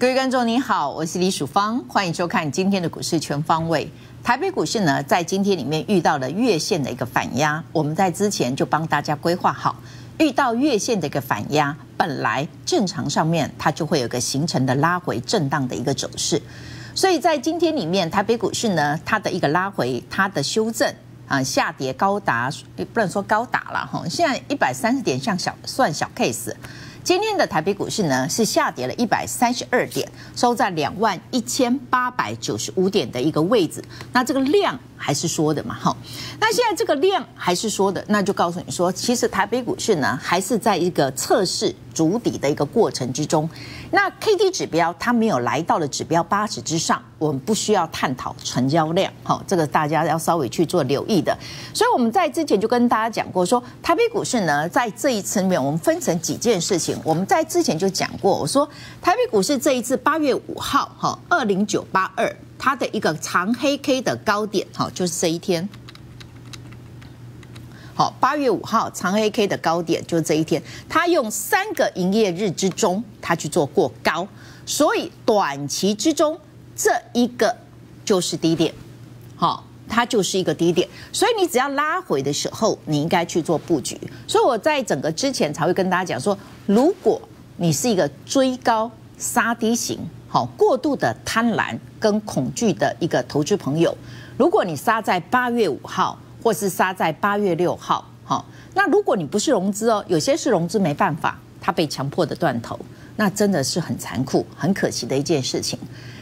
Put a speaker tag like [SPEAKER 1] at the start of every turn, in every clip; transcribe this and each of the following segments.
[SPEAKER 1] 各位观众您好，我是李曙芳，欢迎收看今天的股市全方位。台北股市呢，在今天里面遇到了月线的一个反压，我们在之前就帮大家规划好，遇到月线的一个反压，本来正常上面它就会有个形成的拉回震荡的一个走势，所以在今天里面，台北股市呢，它的一个拉回，它的修正啊，下跌高达不能说高达了哈，现在一百三十点像小算小 case。今天的台北股市呢是下跌了一百三十二点，收在两万一千八百九十五点的一个位置。那这个量还是说的嘛？哈，那现在这个量还是说的，那就告诉你说，其实台北股市呢还是在一个测试主底的一个过程之中。那 K D 指标它没有来到了指标八十之上，我们不需要探讨成交量。好，这个大家要稍微去做留意的。所以我们在之前就跟大家讲过，说台北股市呢在这一次里面，我们分成几件事情。我们在之前就讲过，我说台北股市这一次八月五号，哈，二零九八二，它的一个长黑 K 的高点，哈，就是这一天。好，八月五号长黑 K 的高点就是这一天，它用三个营业日之中，它去做过高，所以短期之中这一个就是低点，好，它就是一个低点，所以你只要拉回的时候，你应该去做布局。所以我在整个之前才会跟大家讲说，如果你是一个追高杀低型，好过度的贪婪跟恐惧的一个投资朋友，如果你杀在八月五号。或是杀在八月六号，好，那如果你不是融资哦，有些是融资没办法，它被强迫的断头，那真的是很残酷、很可惜的一件事情。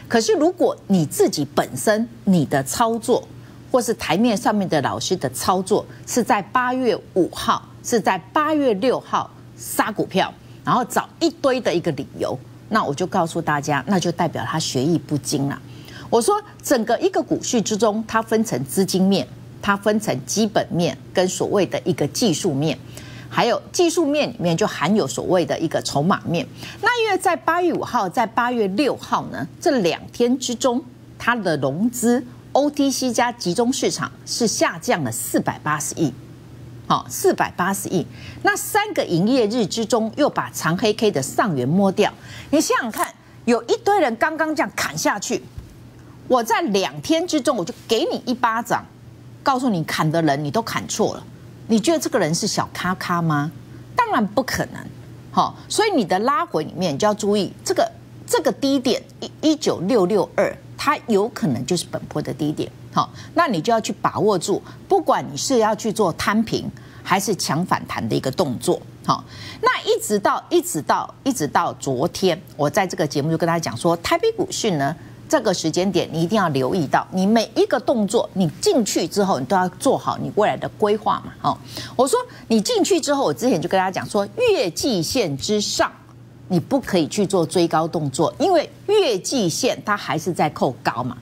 [SPEAKER 1] 可是如果你自己本身你的操作，或是台面上面的老师的操作是在八月五号，是在八月六号杀股票，然后找一堆的一个理由，那我就告诉大家，那就代表他学艺不精了。我说整个一个股市之中，它分成资金面。它分成基本面跟所谓的一个技术面，还有技术面里面就含有所谓的一个筹码面。那因为在八月五号、在八月六号呢这两天之中，它的融资 OTC 加集中市场是下降了四百八十亿，好，四百八十亿。那三个营业日之中又把长黑 K 的上缘摸掉，你想想看，有一堆人刚刚这样砍下去，我在两天之中我就给你一巴掌。告诉你砍的人，你都砍错了。你觉得这个人是小咖咖吗？当然不可能。好，所以你的拉回里面就要注意这个这个低点一一九六六二，它有可能就是本波的低点。好，那你就要去把握住，不管你是要去做摊平还是强反弹的一个动作。好，那一直到一直到一直到昨天，我在这个节目就跟大家讲说，台北股市呢。这个时间点，你一定要留意到，你每一个动作，你进去之后，你都要做好你未来的规划嘛。哦，我说你进去之后，我之前就跟大家讲说，月季线之上，你不可以去做追高动作，因为月季线它还是在扣高嘛，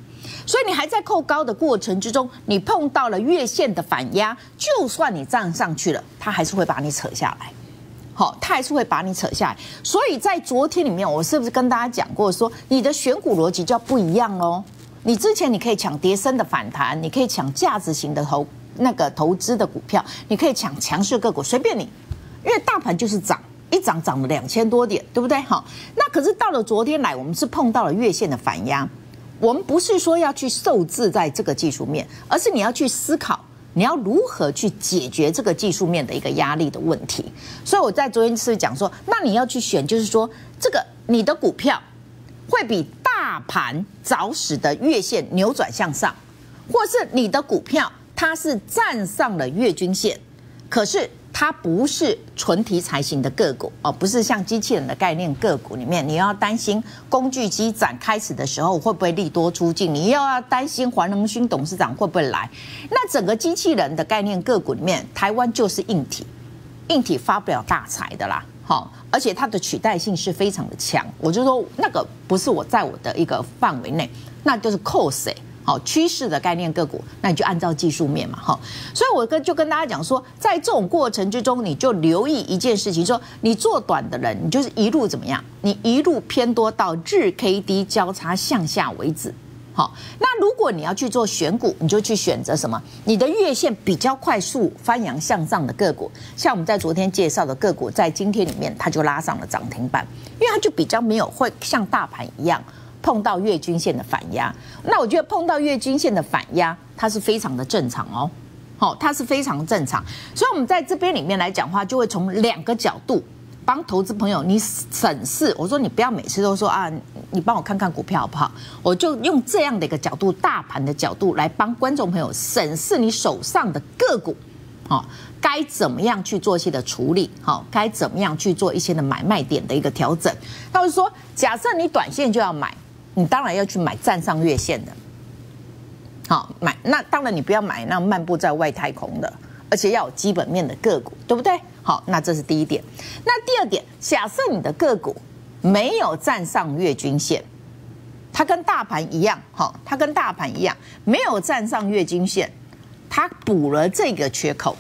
[SPEAKER 1] 所以你还在扣高的过程之中，你碰到了月线的反压，就算你站上去了，它还是会把你扯下来。好，它还是会把你扯下来，所以在昨天里面，我是不是跟大家讲过，说你的选股逻辑就要不一样喽？你之前你可以抢跌升的反弹，你可以抢价值型的投那个投资的股票，你可以抢强势个股，随便你，因为大盘就是涨，一涨涨了两千多点，对不对？好，那可是到了昨天来，我们是碰到了月线的反压，我们不是说要去受制在这个技术面，而是你要去思考。你要如何去解决这个技术面的一个压力的问题？所以我在昨天是讲说，那你要去选，就是说这个你的股票会比大盘早死的月线扭转向上，或是你的股票它是站上了月均线，可是。它不是纯题材型的个股哦，不是像机器人的概念个股里面，你要担心工具机展开始的时候会不会利多出尽，你又要担心黄仁勋董事长会不会来。那整个机器人的概念个股里面，台湾就是硬体，硬体发不了大财的啦，好，而且它的取代性是非常的强。我就说那个不是我在我的一个范围内，那就是 cos。好趋势的概念个股，那你就按照技术面嘛，哈。所以我跟就跟大家讲说，在这种过程之中，你就留意一件事情，说你做短的人，你就是一路怎么样？你一路偏多到日 K D 交叉向下为止，好，那如果你要去做选股，你就去选择什么？你的月线比较快速翻扬向上的个股，像我们在昨天介绍的个股，在今天里面它就拉上了涨停板，因为它就比较没有会像大盘一样碰到月均线的反压。那我觉得碰到月均线的反压，它是非常的正常哦，好，它是非常正常。所以我们在这边里面来讲话，就会从两个角度。帮投资朋友你审视，我说你不要每次都说啊，你帮我看看股票好不好？我就用这样的一个角度，大盘的角度来帮观众朋友审视你手上的个股，好，该怎么样去做一些的处理？好，该怎么样去做一些的买卖点的一个调整？他会说，假设你短线就要买，你当然要去买站上月线的，好买，那当然你不要买那漫步在外太空的。而且要有基本面的个股，对不对？好，那这是第一点。那第二点，假设你的个股没有站上月均线，它跟大盘一样，哈，它跟大盘一样没有站上月均线，它补了这个缺口，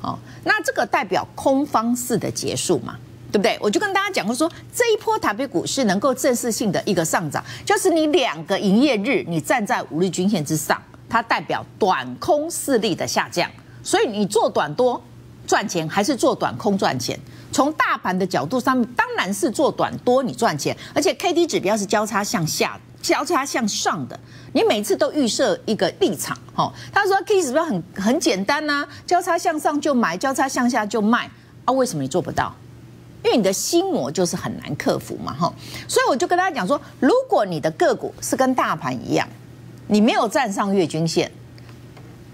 [SPEAKER 1] 好，那这个代表空方式的结束嘛，对不对？我就跟大家讲过说，这一波台北股市能够正式性的一个上涨，就是你两个营业日你站在五日均线之上，它代表短空势力的下降。所以你做短多赚钱，还是做短空赚钱？从大盘的角度上，当然是做短多你赚钱，而且 K D 指标是交叉向下、交叉向上的。你每次都预设一个立场，哈。他说 K D 指标很很简单呐，交叉向上就买，交叉向下就卖啊？为什么你做不到？因为你的心魔就是很难克服嘛，哈。所以我就跟大家讲说，如果你的个股是跟大盘一样，你没有站上月均线。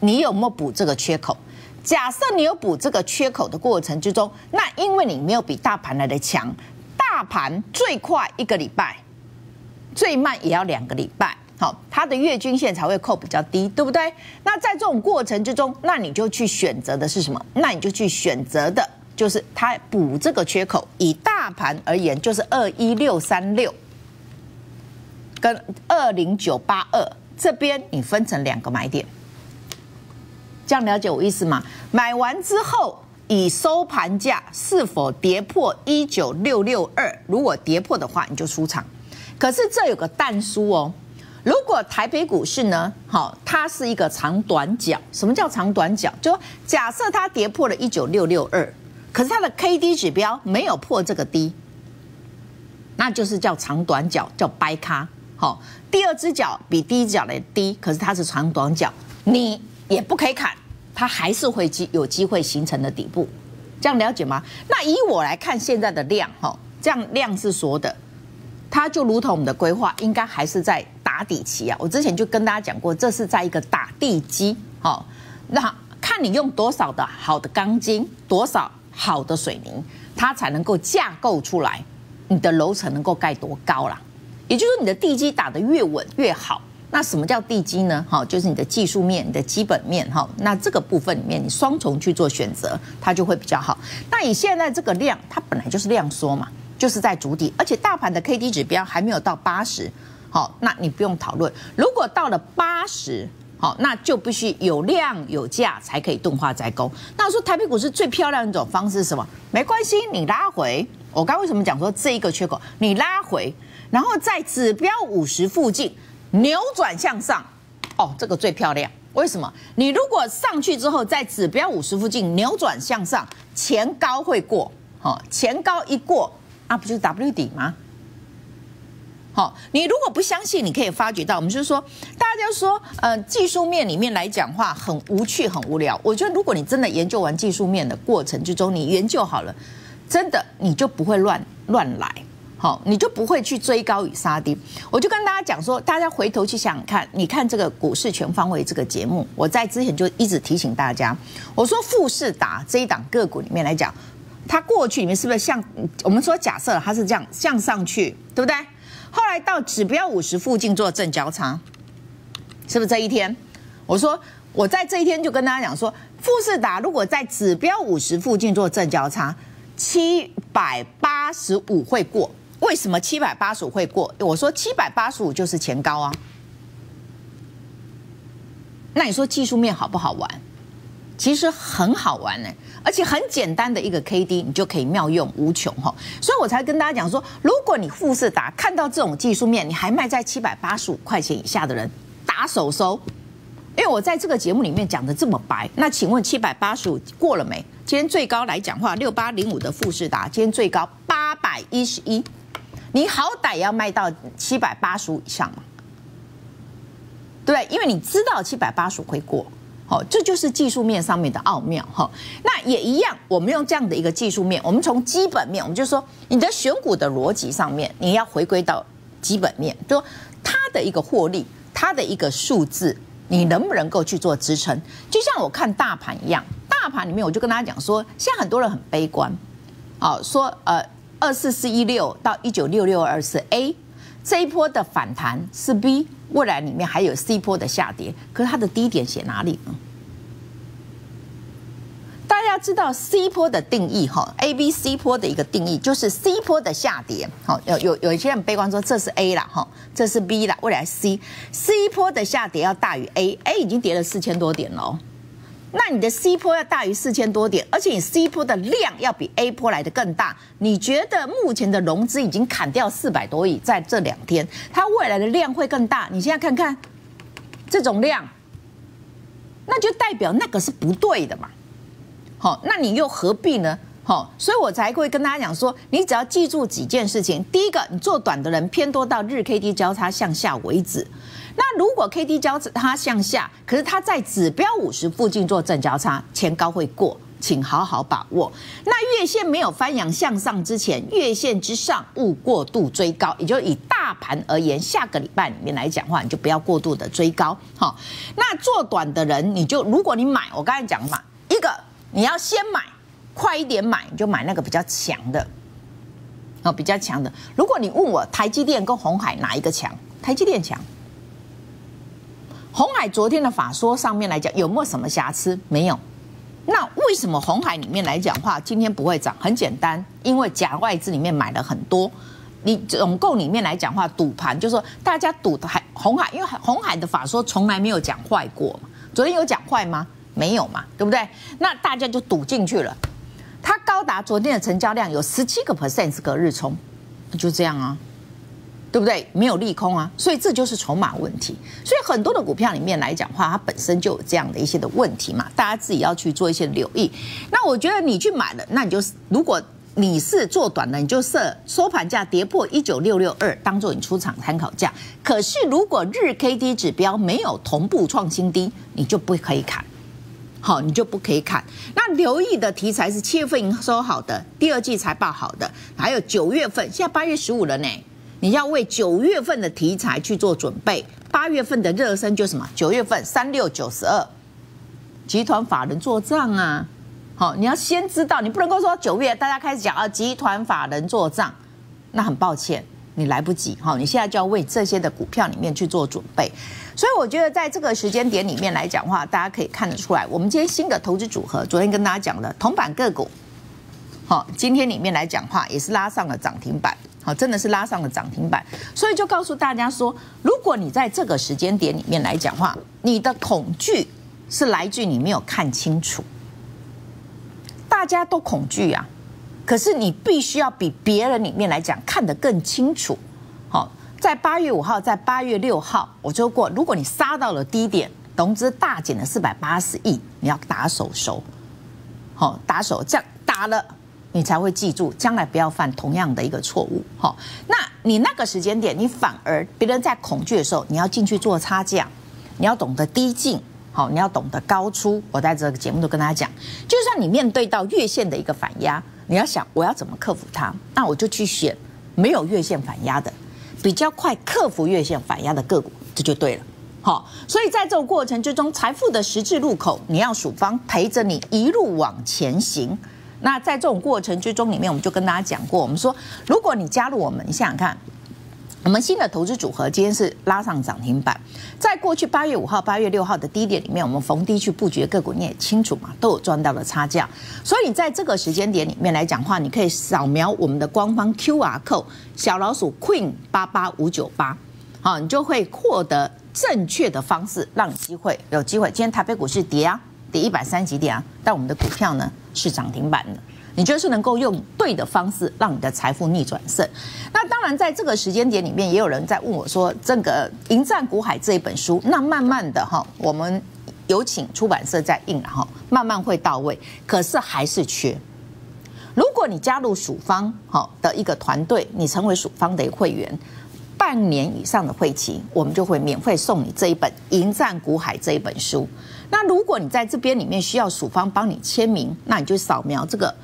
[SPEAKER 1] 你有没有补这个缺口？假设你有补这个缺口的过程之中，那因为你没有比大盘来的强，大盘最快一个礼拜，最慢也要两个礼拜，好，它的月均线才会扣比较低，对不对？那在这种过程之中，那你就去选择的是什么？那你就去选择的就是它补这个缺口。以大盘而言，就是二一六三六跟二零九八二这边，你分成两个买点。这样了解我意思吗？买完之后，以收盘价是否跌破一九六六二？如果跌破的话，你就出场。可是这有个淡书哦。如果台北股市呢，好，它是一个长短角。什么叫长短角？就假设它跌破了一九六六二，可是它的 K D 指标没有破这个低，那就是叫长短脚，叫掰咖。好，第二只脚比第一只脚的低，可是它是长短脚，你也不可以砍。它还是会机有机会形成的底部，这样了解吗？那以我来看现在的量，哈，这样量是说的，它就如同我们的规划，应该还是在打底期啊。我之前就跟大家讲过，这是在一个打地基，好，那看你用多少的好的钢筋，多少好的水泥，它才能够架构出来，你的楼层能够盖多高啦。也就是说，你的地基打得越稳越好。那什么叫地基呢？哈，就是你的技术面、你的基本面，哈。那这个部分里面，你双重去做选择，它就会比较好。那以现在这个量，它本来就是量缩嘛，就是在筑底，而且大盘的 K D 指标还没有到八十，好，那你不用讨论。如果到了八十，好，那就必须有量有价才可以钝化再攻。那说台北股市最漂亮的一种方式是什么？没关系，你拉回。我刚为什么讲说这一个缺口，你拉回，然后在指标五十附近。扭转向上，哦，这个最漂亮。为什么？你如果上去之后，在指标五十附近扭转向上，前高会过，好，前高一过，啊，不就是 W 底吗？好，你如果不相信，你可以发觉到，我们就是说，大家说，呃，技术面里面来讲话很无趣、很无聊。我觉得，如果你真的研究完技术面的过程之中，你研究好了，真的你就不会乱乱来。好，你就不会去追高与杀低。我就跟大家讲说，大家回头去想想看，你看这个股市全方位这个节目，我在之前就一直提醒大家，我说富士达这一档个股里面来讲，它过去里面是不是像我们说假设它是这样向上去，对不对？后来到指标五十附近做正交叉，是不是这一天？我说我在这一天就跟大家讲说，富士达如果在指标五十附近做正交叉，七百八十五会过。为什么七百八十五会过？我说七百八十五就是前高啊。那你说技术面好不好玩？其实很好玩呢，而且很简单的一个 K D，你就可以妙用无穷哈。所以我才跟大家讲说，如果你富士达看到这种技术面，你还卖在七百八十五块钱以下的人，打手收。因为我在这个节目里面讲的这么白，那请问七百八十五过了没？今天最高来讲话六八零五的富士达，今天最高八百一十一，你好歹要卖到七百八十五以上嘛？对，因为你知道七百八十五会过，好，这就是技术面上面的奥妙哈。那也一样，我们用这样的一个技术面，我们从基本面，我们就说你的选股的逻辑上面，你要回归到基本面，就说它的一个获利，它的一个数字。你能不能够去做支撑？就像我看大盘一样，大盘里面我就跟大家讲说，现在很多人很悲观，哦，说呃二四四一六到一九六六二四 A，这一波的反弹是 B，未来里面还有 C 波的下跌，可是它的低点写哪里呢？大家知道 C 波的定义哈，A、B、C 波的一个定义就是 C 波的下跌，好有有有一些人悲观说这是 A 啦，哈，这是 B 啦，未来 C，C 波的下跌要大于 A，A 已经跌了四千多点喽，那你的 C 波要大于四千多点，而且你 C 波的量要比 A 波来的更大，你觉得目前的融资已经砍掉四百多亿，在这两天，它未来的量会更大？你现在看看这种量，那就代表那个是不对的嘛。好，那你又何必呢？好，所以我才会跟大家讲说，你只要记住几件事情。第一个，你做短的人偏多到日 K D 交叉向下为止。那如果 K D 交叉向下，可是它在指标五十附近做正交叉，前高会过，请好好把握。那月线没有翻阳向上之前，月线之上勿过度追高，也就以大盘而言，下个礼拜里面来讲话，你就不要过度的追高。好，那做短的人，你就如果你买，我刚才讲嘛，一个。你要先买，快一点买，你就买那个比较强的，哦，比较强的。如果你问我台积电跟红海哪一个强，台积电强。红海昨天的法说上面来讲有没有什么瑕疵？没有。那为什么红海里面来讲话今天不会涨？很简单，因为假外资里面买了很多。你总共里面来讲话赌盘，就是说大家赌的海红海，因为红海的法说从来没有讲坏过嘛。昨天有讲坏吗？没有嘛，对不对？那大家就赌进去了。它高达昨天的成交量有十七个 percent 是隔日冲，就这样啊，对不对？没有利空啊，所以这就是筹码问题。所以很多的股票里面来讲话，它本身就有这样的一些的问题嘛，大家自己要去做一些留意。那我觉得你去买了，那你就如果你是做短的，你就设收盘价跌破一九六六二当做你出场参考价。可是如果日 K D 指标没有同步创新低，你就不可以砍。好，你就不可以看。那留意的题材是七月份营收好的，第二季财报好的，还有九月份，现在八月十五了呢，你要为九月份的题材去做准备。八月份的热身就什么？九月份三六九十二，集团法人做账啊。好，你要先知道，你不能够说九月大家开始讲啊，集团法人做账，那很抱歉。你来不及哈，你现在就要为这些的股票里面去做准备，所以我觉得在这个时间点里面来讲话，大家可以看得出来，我们今天新的投资组合，昨天跟大家讲的铜板个股，好，今天里面来讲话也是拉上了涨停板，好，真的是拉上了涨停板，所以就告诉大家说，如果你在这个时间点里面来讲话，你的恐惧是来自于你没有看清楚，大家都恐惧啊。可是你必须要比别人里面来讲看得更清楚，好，在八月五号，在八月六号，我说过，如果你杀到了低点，融资大减了四百八十亿，你要打手收，好，打手这样打了，你才会记住，将来不要犯同样的一个错误，好，那你那个时间点，你反而别人在恐惧的时候，你要进去做差价，你要懂得低进，好，你要懂得高出，我在这个节目都跟大家讲，就算你面对到月线的一个反压。你要想我要怎么克服它，那我就去选没有月线反压的，比较快克服月线反压的个股，这就对了。好，所以在这种过程之中，财富的十字路口，你要数方陪着你一路往前行。那在这种过程之中里面，我们就跟大家讲过，我们说，如果你加入我们，你想想看。我们新的投资组合今天是拉上涨停板，在过去八月五号、八月六号的低点里面，我们逢低去布局个股，你也清楚嘛，都有赚到了差价。所以在这个时间点里面来讲话，你可以扫描我们的官方 Q R code 小老鼠 Queen 八八五九八，好，你就会获得正确的方式，让你机会有机会。今天台北股市跌啊，跌一百三十几点啊，但我们的股票呢是涨停板的。你就是能够用对的方式让你的财富逆转胜。那当然，在这个时间点里面，也有人在问我说：“这个《迎战股海》这一本书，那慢慢的哈，我们有请出版社在印了哈，慢慢会到位，可是还是缺。如果你加入蜀方好的一个团队，你成为蜀方的一个会员，半年以上的会期，我们就会免费送你这一本《迎战股海》这一本书。那如果你在这边里面需要蜀方帮你签名，那你就扫描这个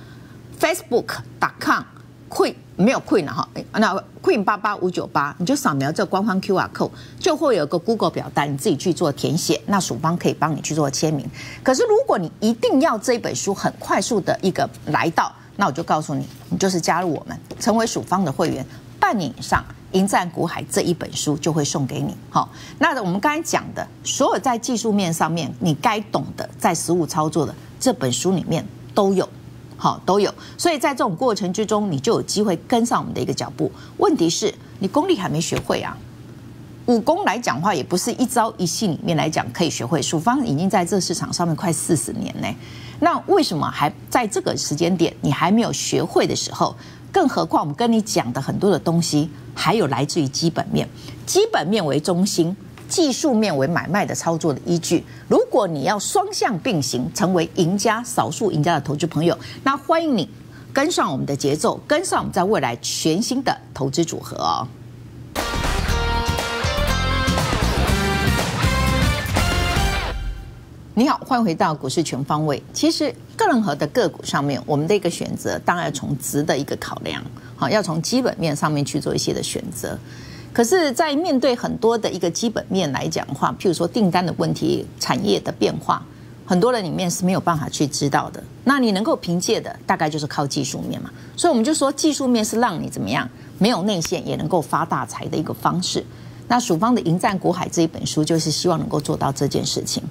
[SPEAKER 1] Facebook.com Queen 没有 Queen 了哈，那 Queen 八八五九八，你就扫描这官方 QR code，就会有个 Google 表单，你自己去做填写，那蜀方可以帮你去做签名。可是如果你一定要这本书很快速的一个来到，那我就告诉你，你就是加入我们，成为蜀方的会员，半年以上。《迎战股海》这一本书就会送给你。好，那我们刚才讲的所有在技术面上面你该懂的，在实物操作的这本书里面都有，好都有。所以在这种过程之中，你就有机会跟上我们的一个脚步。问题是，你功力还没学会啊。武功来讲话，也不是一朝一夕里面来讲可以学会。蜀方已经在这市场上面快四十年呢，那为什么还在这个时间点你还没有学会的时候？更何况我们跟你讲的很多的东西，还有来自于基本面，基本面为中心，技术面为买卖的操作的依据。如果你要双向并行，成为赢家，少数赢家的投资朋友，那欢迎你跟上我们的节奏，跟上我们在未来全新的投资组合哦。你好，欢迎回到股市全方位。其实，个任何的个股上面，我们的一个选择，当然从值的一个考量，好，要从基本面上面去做一些的选择。可是，在面对很多的一个基本面来讲的话，譬如说订单的问题、产业的变化，很多人里面是没有办法去知道的。那你能够凭借的，大概就是靠技术面嘛。所以，我们就说，技术面是让你怎么样，没有内线也能够发大财的一个方式。那蜀方的《迎战股海》这一本书，就是希望能够做到这件事情。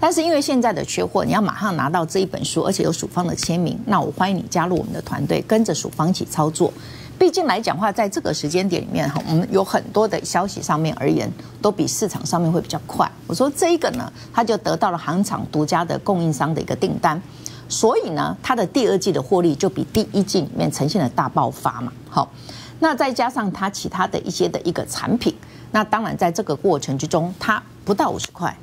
[SPEAKER 1] 但是因为现在的缺货，你要马上拿到这一本书，而且有署方的签名，那我欢迎你加入我们的团队，跟着署方一起操作。毕竟来讲话，在这个时间点里面哈，我们有很多的消息上面而言，都比市场上面会比较快。我说这一个呢，它就得到了行厂独家的供应商的一个订单，所以呢，它的第二季的获利就比第一季里面呈现了大爆发嘛。好，那再加上它其他的一些的一个产品，那当然在这个过程之中，它不到五十块。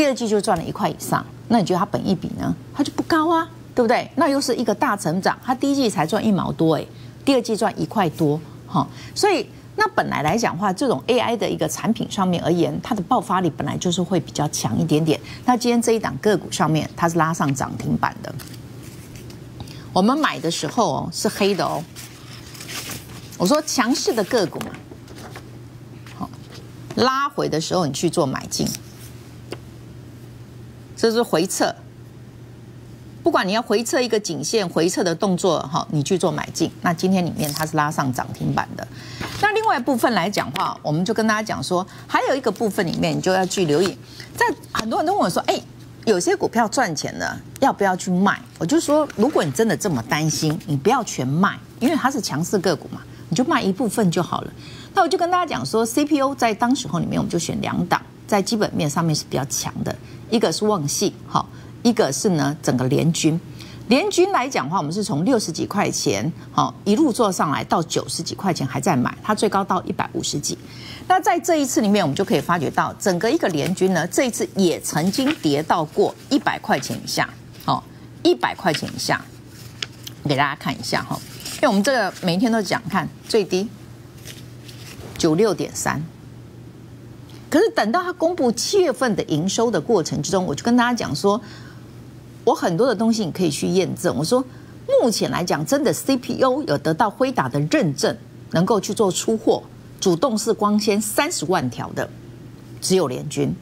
[SPEAKER 1] 第二季就赚了一块以上，那你觉得它本益比呢？它就不高啊，对不对？那又是一个大成长，它第一季才赚一毛多，哎，第二季赚一块多，哈，所以那本来来讲话，这种 AI 的一个产品上面而言，它的爆发力本来就是会比较强一点点。那今天这一档个股上面，它是拉上涨停板的，我们买的时候哦是黑的哦，我说强势的个股嘛，好，拉回的时候你去做买进。这是回撤，不管你要回撤一个颈线回撤的动作，哈，你去做买进。那今天里面它是拉上涨停板的。那另外一部分来讲话，我们就跟大家讲说，还有一个部分里面你就要去留意。在很多人都问我说，哎，有些股票赚钱了，要不要去卖？我就说，如果你真的这么担心，你不要全卖，因为它是强势个股嘛，你就卖一部分就好了。那我就跟大家讲说，CPU 在当时候里面，我们就选两档，在基本面上面是比较强的。一个是旺系，好，一个是呢整个联军。联军来讲的话，我们是从六十几块钱，好一路做上来到九十几块钱还在买，它最高到一百五十几。那在这一次里面，我们就可以发觉到，整个一个联军呢，这一次也曾经跌到过一百块钱以下，好，一百块钱以下，给大家看一下哈，因为我们这个每一天都讲，看最低九六点三。可是等到他公布七月份的营收的过程之中，我就跟大家讲说，我很多的东西你可以去验证。我说，目前来讲，真的 CPU 有得到辉达的认证，能够去做出货，主动式光纤三十万条的，只有联军。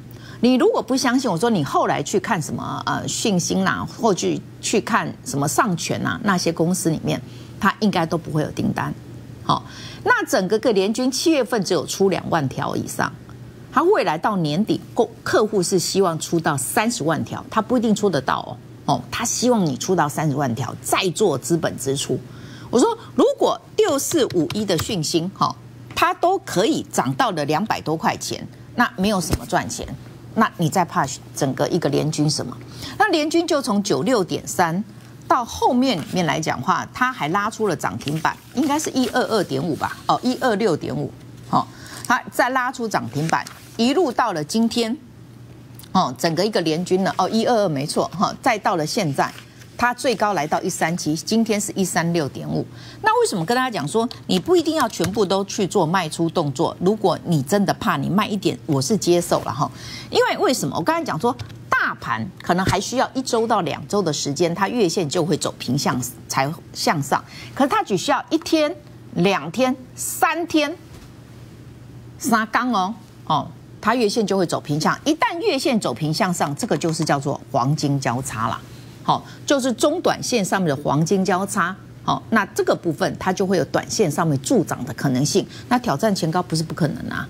[SPEAKER 1] 你如果不相信，我说你后来去看什么呃讯星啦，或去去看什么上权啊那些公司里面，它应该都不会有订单。好，那整个个联军七月份只有出两万条以上。他未来到年底，购客户是希望出到三十万条，他不一定出得到哦。哦，他希望你出到三十万条，再做资本支出。我说，如果六四五一的讯息，哈，它都可以涨到了两百多块钱，那没有什么赚钱，那你再怕整个一个联军什么？那联军就从九六点三到后面里面来讲话，它还拉出了涨停板，应该是一二二点五吧？哦，一二六点五，好，它再拉出涨停板，一路到了今天，哦，整个一个联军呢，哦，一二二没错，哈，再到了现在。它最高来到一三七，今天是一三六点五。那为什么跟大家讲说，你不一定要全部都去做卖出动作？如果你真的怕你卖一点，我是接受了哈。因为为什么？我刚才讲说，大盘可能还需要一周到两周的时间，它月线就会走平向才向上。可是它只需要一天、两天、三天，三刚哦哦，它月线就会走平向。一旦月线走平向上，这个就是叫做黄金交叉了。好，就是中短线上面的黄金交叉，好，那这个部分它就会有短线上面助涨的可能性。那挑战前高不是不可能啊。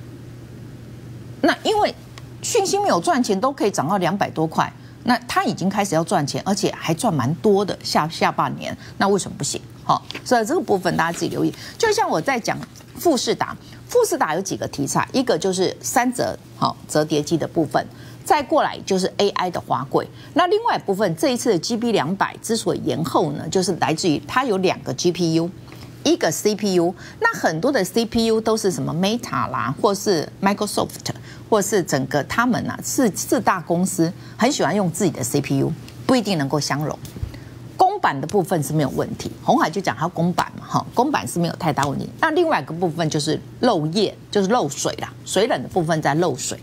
[SPEAKER 1] 那因为讯息没有赚钱都可以涨到两百多块，那它已经开始要赚钱，而且还赚蛮多的下下半年，那为什么不行？好，所以这个部分大家自己留意。就像我在讲富士达，富士达有几个题材，一个就是三折好折叠机的部分。再过来就是 AI 的滑轨，那另外一部分这一次的 GB 两百之所以延后呢，就是来自于它有两个 GPU，一个 CPU，那很多的 CPU 都是什么 Meta 啦，或是 Microsoft，或是整个他们啊四四大公司很喜欢用自己的 CPU，不一定能够相容。公版的部分是没有问题，红海就讲它公板嘛，哈，公板是没有太大问题。那另外一个部分就是漏液，就是漏水啦，水冷的部分在漏水。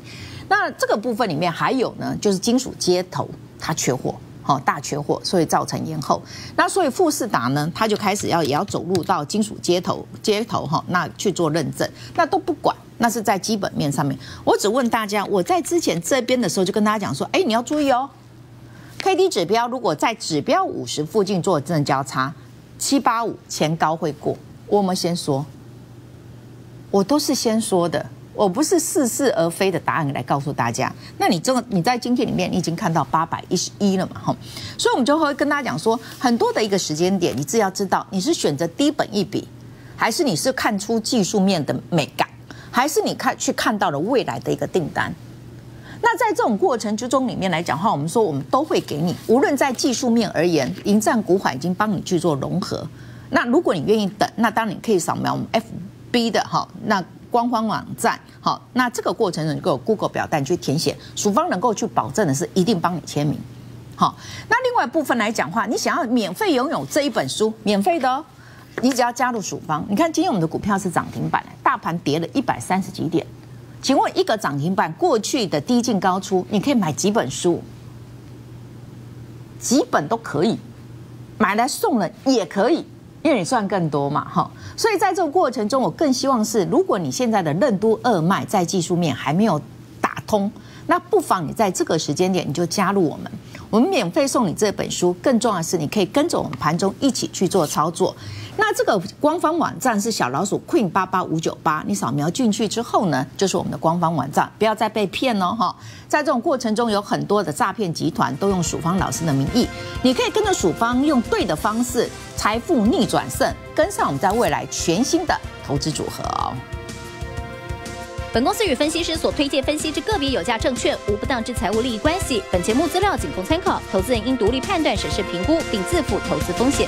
[SPEAKER 1] 那这个部分里面还有呢，就是金属接头它缺货，好大缺货，所以造成延后。那所以富士达呢，它就开始要也要走入到金属接头接头哈，那去做认证，那都不管，那是在基本面上面。我只问大家，我在之前这边的时候就跟大家讲说，哎，你要注意哦，K D 指标如果在指标五十附近做正交叉，七八五前高会过。我们先说，我都是先说的。我不是似是而非的答案来告诉大家，那你这个你在今天里面你已经看到八百一十一了嘛？哈，所以我们就会跟大家讲说，很多的一个时间点，你自要知道，你是选择低本一笔，还是你是看出技术面的美感，还是你看去看到了未来的一个订单？那在这种过程之中里面来讲话，我们说我们都会给你，无论在技术面而言，迎战股海已经帮你去做融合。那如果你愿意等，那当然你可以扫描我们 FB 的哈那。官方网站，好，那这个过程能够 Google 表单去填写，署方能够去保证的是一定帮你签名，好，那另外部分来讲话，你想要免费拥有这一本书，免费的哦，你只要加入署方，你看今天我们的股票是涨停板，大盘跌了一百三十几点，请问一个涨停板过去的低进高出，你可以买几本书？几本都可以，买来送人也可以。因为你赚更多嘛，哈，所以在这个过程中，我更希望是，如果你现在的任督二脉在技术面还没有打通，那不妨你在这个时间点你就加入我们，我们免费送你这本书，更重要的是你可以跟着我们盘中一起去做操作。那这个官方网站是小老鼠 Queen 八八五九八，你扫描进去之后呢，就是我们的官方网站，不要再被骗哦哈！在这种过程中，有很多的诈骗集团都用曙方老师的名义，你可以跟着曙方用对的方式，财富逆转胜，跟上我们在未来全新的投资组合。
[SPEAKER 2] 本公司与分析师所推荐分析之个别有价证券无不当之财务利益关系，本节目资料仅供参考，投资人应独立判断、审视、评估，并自负投资风险。